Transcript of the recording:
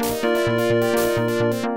Música